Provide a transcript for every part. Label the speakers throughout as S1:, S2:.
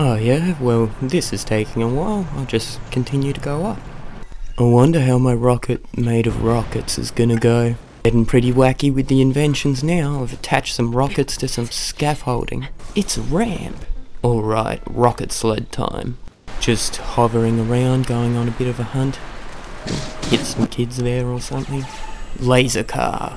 S1: Oh yeah, well, this is taking a while. I'll just continue to go up. I wonder how my rocket made of rockets is gonna go. Getting pretty wacky with the inventions now. I've attached some rockets to some scaffolding. It's a ramp. Alright, rocket sled time. Just hovering around, going on a bit of a hunt. Hit some kids there or something. Laser car.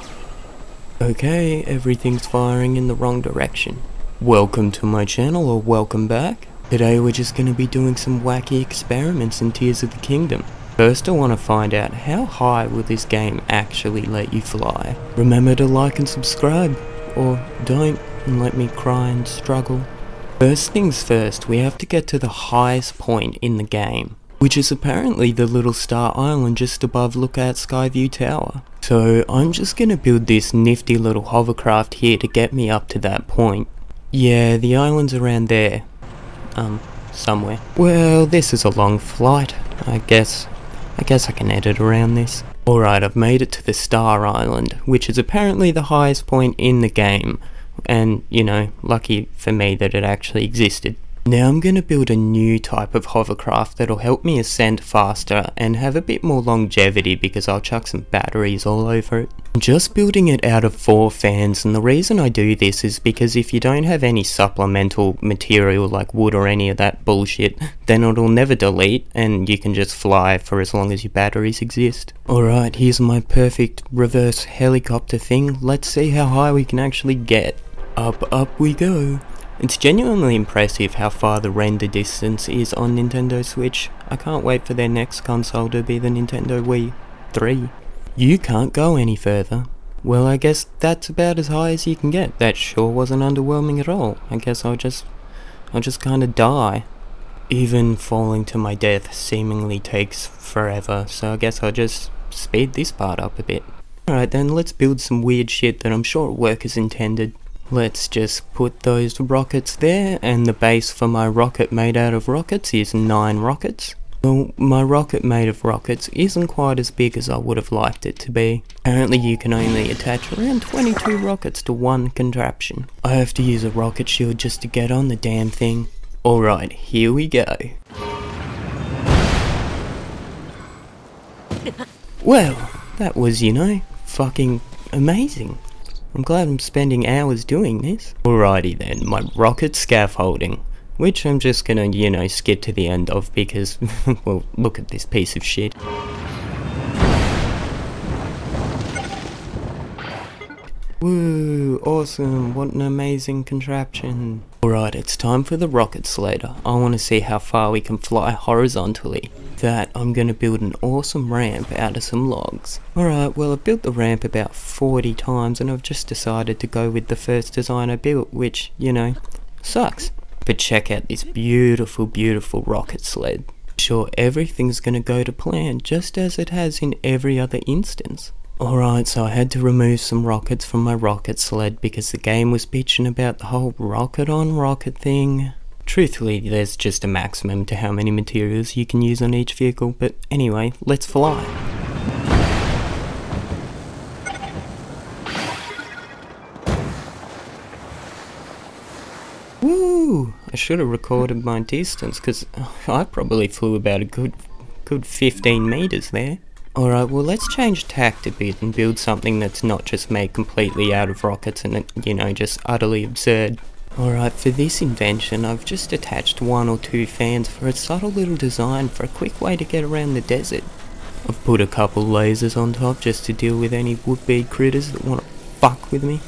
S1: Okay, everything's firing in the wrong direction. Welcome to my channel or welcome back. Today we're just going to be doing some wacky experiments in Tears of the Kingdom. First I want to find out how high will this game actually let you fly. Remember to like and subscribe, or don't and let me cry and struggle. First things first, we have to get to the highest point in the game, which is apparently the little star island just above Lookout Skyview Tower. So I'm just gonna build this nifty little hovercraft here to get me up to that point. Yeah, the island's around there. Um, somewhere. Well, this is a long flight. I guess, I guess I can edit around this. Alright, I've made it to the Star Island, which is apparently the highest point in the game and you know, lucky for me that it actually existed. Now I'm going to build a new type of hovercraft that'll help me ascend faster and have a bit more longevity because I'll chuck some batteries all over it. I'm just building it out of four fans and the reason I do this is because if you don't have any supplemental material like wood or any of that bullshit, then it'll never delete and you can just fly for as long as your batteries exist. Alright, here's my perfect reverse helicopter thing. Let's see how high we can actually get. Up, up we go. It's genuinely impressive how far the render distance is on Nintendo Switch. I can't wait for their next console to be the Nintendo Wii 3. You can't go any further. Well, I guess that's about as high as you can get. That sure wasn't underwhelming at all. I guess I'll just... I'll just kinda die. Even falling to my death seemingly takes forever, so I guess I'll just speed this part up a bit. Alright then, let's build some weird shit that I'm sure work as intended. Let's just put those rockets there, and the base for my rocket made out of rockets is 9 rockets. Well, my rocket made of rockets isn't quite as big as I would have liked it to be. Apparently you can only attach around 22 rockets to one contraption. I have to use a rocket shield just to get on the damn thing. Alright, here we go. Well, that was, you know, fucking amazing. I'm glad I'm spending hours doing this. Alrighty then, my rocket scaffolding. Which I'm just gonna, you know, skip to the end of because, well, look at this piece of shit. Woo, awesome, what an amazing contraption. Alright, it's time for the rocket sled. I want to see how far we can fly horizontally. That, I'm going to build an awesome ramp out of some logs. Alright, well I've built the ramp about 40 times and I've just decided to go with the first design I built, which, you know, sucks. But check out this beautiful, beautiful rocket sled. Sure, everything's going to go to plan, just as it has in every other instance. Alright, so I had to remove some rockets from my rocket sled because the game was bitching about the whole rocket on rocket thing. Truthfully, there's just a maximum to how many materials you can use on each vehicle, but anyway, let's fly. Woo! I should have recorded my distance because I probably flew about a good, good 15 meters there. Alright, well let's change tact a bit and build something that's not just made completely out of rockets and, you know, just utterly absurd. Alright, for this invention I've just attached one or two fans for a subtle little design for a quick way to get around the desert. I've put a couple lasers on top just to deal with any would-be critters that want to fuck with me.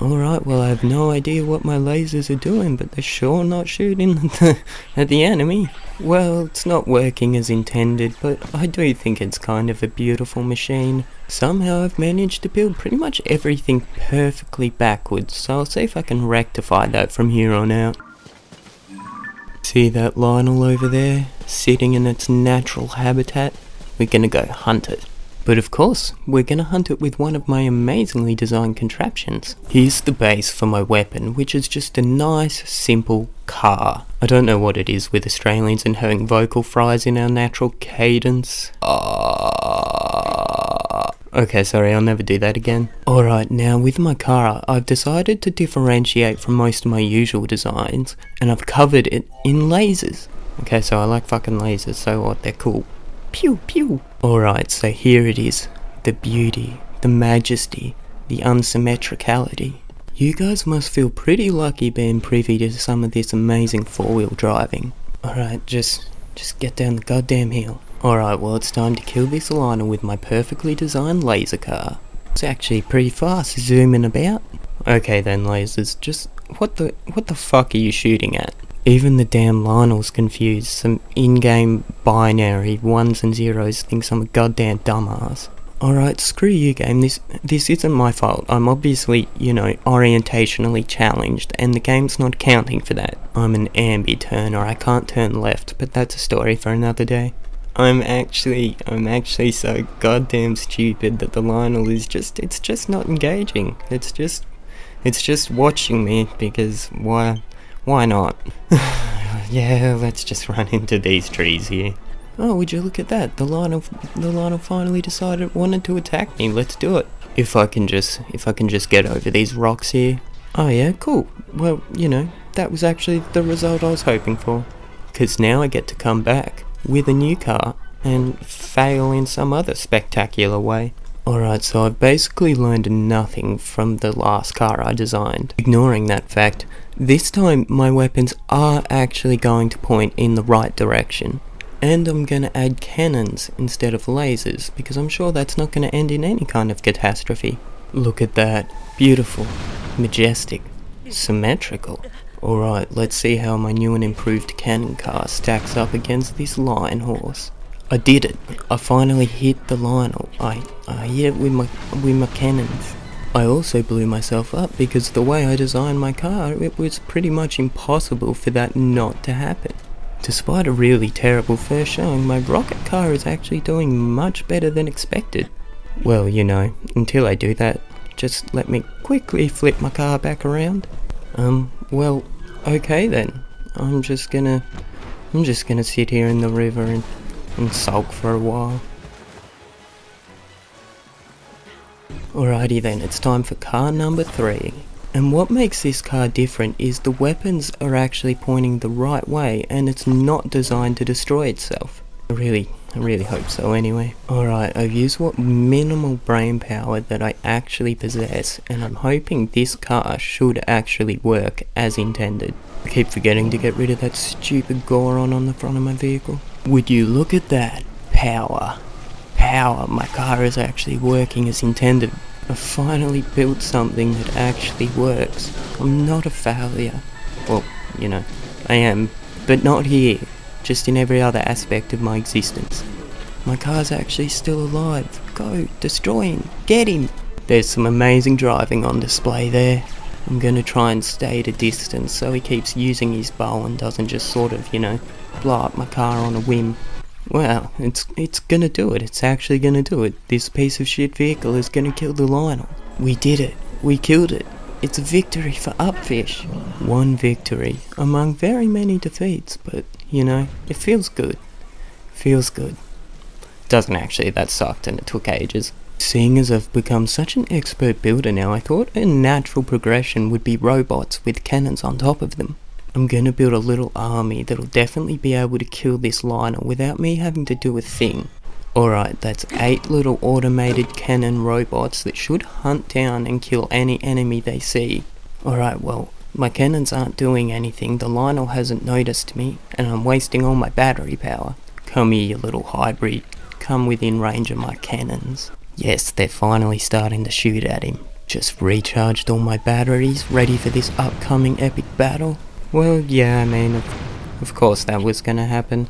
S1: Alright, well I have no idea what my lasers are doing, but they're sure not shooting at the enemy. Well, it's not working as intended, but I do think it's kind of a beautiful machine. Somehow I've managed to build pretty much everything perfectly backwards, so I'll see if I can rectify that from here on out. See that Lynel over there, sitting in its natural habitat? We're gonna go hunt it. But of course, we're gonna hunt it with one of my amazingly designed contraptions. Here's the base for my weapon, which is just a nice, simple car. I don't know what it is with Australians and having vocal fries in our natural cadence. Uh, Okay, sorry, I'll never do that again. Alright, now with my car, I've decided to differentiate from most of my usual designs, and I've covered it in lasers. Okay, so I like fucking lasers, so what, they're cool. Pew, pew. Alright, so here it is. The beauty, the majesty, the unsymmetricality. You guys must feel pretty lucky being privy to some of this amazing four-wheel driving. Alright, just, just get down the goddamn hill. Alright, well it's time to kill this Lynel with my perfectly designed laser car. It's actually pretty fast, zooming about. Okay then lasers, just what the what the fuck are you shooting at? Even the damn Lynel's confused. Some in-game binary ones and zeros thinks I'm a goddamn dumbass. Alright, screw you game, this this isn't my fault. I'm obviously, you know, orientationally challenged, and the game's not counting for that. I'm an ambi turner, I can't turn left, but that's a story for another day. I'm actually, I'm actually so goddamn stupid that the Lynel is just, it's just not engaging. It's just, it's just watching me because why, why not? yeah, let's just run into these trees here. Oh, would you look at that? The Lynel, the Lynel finally decided it wanted to attack me. Let's do it. If I can just, if I can just get over these rocks here. Oh yeah, cool. Well, you know, that was actually the result I was hoping for. Cause now I get to come back with a new car and fail in some other spectacular way. Alright, so I've basically learned nothing from the last car I designed. Ignoring that fact, this time my weapons are actually going to point in the right direction. And I'm going to add cannons instead of lasers, because I'm sure that's not going to end in any kind of catastrophe. Look at that. Beautiful. Majestic. Symmetrical. Alright, let's see how my new and improved cannon car stacks up against this lion horse. I did it. I finally hit the Lynel. I, I hit it with my, with my cannons. I also blew myself up because the way I designed my car, it was pretty much impossible for that not to happen. Despite a really terrible first showing, my rocket car is actually doing much better than expected. Well, you know, until I do that, just let me quickly flip my car back around. Um, well, okay then. I'm just gonna, I'm just gonna sit here in the river and, and sulk for a while. Alrighty then, it's time for car number three. And what makes this car different is the weapons are actually pointing the right way and it's not designed to destroy itself. I really, I really hope so anyway. Alright, I've used what minimal brain power that I actually possess and I'm hoping this car should actually work as intended. I keep forgetting to get rid of that stupid Goron on the front of my vehicle. Would you look at that? Power. Power. My car is actually working as intended. I finally built something that actually works. I'm not a failure. Well, you know, I am, but not here. Just in every other aspect of my existence. My car's actually still alive. Go, destroy him, get him! There's some amazing driving on display there. I'm gonna try and stay at a distance so he keeps using his bow and doesn't just sort of, you know, blow up my car on a whim. Well, it's it's gonna do it. It's actually gonna do it. This piece of shit vehicle is gonna kill the Lynel. We did it. We killed it. It's a victory for Upfish. One victory among very many defeats, but you know, it feels good. Feels good. Doesn't actually, that sucked and it took ages. Seeing as I've become such an expert builder now, I thought a natural progression would be robots with cannons on top of them. I'm gonna build a little army that'll definitely be able to kill this Lynel without me having to do a thing. Alright, that's 8 little automated cannon robots that should hunt down and kill any enemy they see. Alright, well, my cannons aren't doing anything, the Lynel hasn't noticed me, and I'm wasting all my battery power. Come here, you little hybrid. Come within range of my cannons. Yes, they're finally starting to shoot at him. Just recharged all my batteries, ready for this upcoming epic battle. Well, yeah, I mean, of, of course that was gonna happen.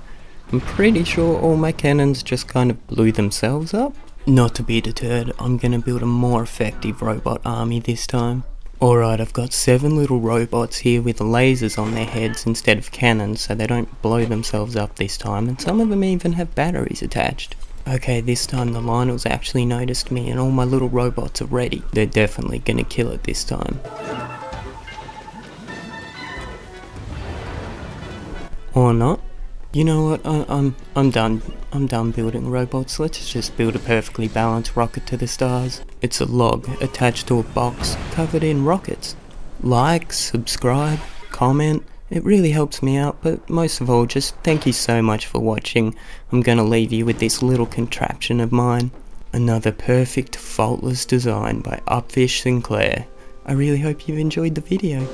S1: I'm pretty sure all my cannons just kind of blew themselves up. Not to be deterred, I'm gonna build a more effective robot army this time. Alright, I've got seven little robots here with lasers on their heads instead of cannons so they don't blow themselves up this time and some of them even have batteries attached. Okay, this time the Lynel's actually noticed me and all my little robots are ready. They're definitely gonna kill it this time. Or not. You know what? I, I'm I'm done. I'm done building robots. Let's just build a perfectly balanced rocket to the stars. It's a log attached to a box covered in rockets. Like, subscribe, comment. It really helps me out, but most of all, just thank you so much for watching. I'm gonna leave you with this little contraption of mine. Another perfect, faultless design by Upfish Sinclair. I really hope you've enjoyed the video.